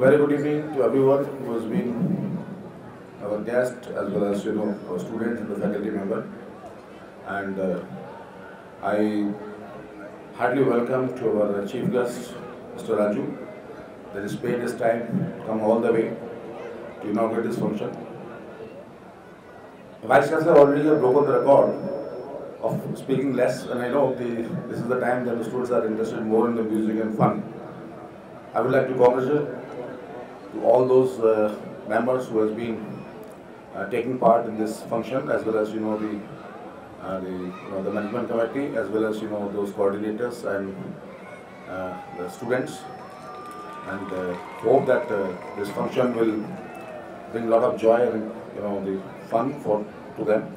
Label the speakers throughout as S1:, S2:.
S1: Very good evening to everyone who has been our guest as well as you know our students and the faculty member. And uh, I heartily welcome to our chief guest, Mr. Raju, that has paid his time come all the way to inaugurate this function. Vice Chancellor already have broken the record of speaking less, and I know the, this is the time that the students are interested more in the music and fun. I would like to congratulate to all those uh, members who has been uh, taking part in this function, as well as you know the uh, the you know, the management committee, as well as you know those coordinators and uh, the students, and uh, hope that uh, this function will bring a lot of joy and you know the fun for to them.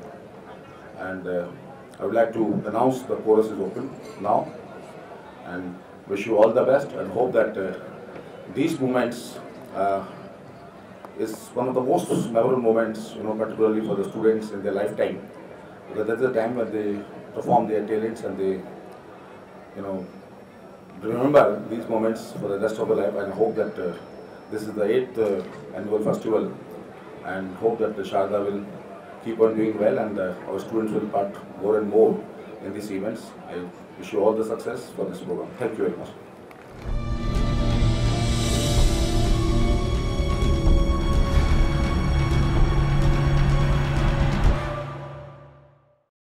S1: And I would like to announce the chorus is open now, and wish you all the best, and hope that these moments uh, is one of the most memorable moments, you know, particularly for the students in their lifetime. Because that's the time when they perform their talents and they, you know, remember these moments for the rest of their life and hope that uh, this is the eighth uh, annual festival and hope that the Sharda will keep on doing well and uh, our students will part more and more in these events. I wish you all the success for this program. Thank you very much.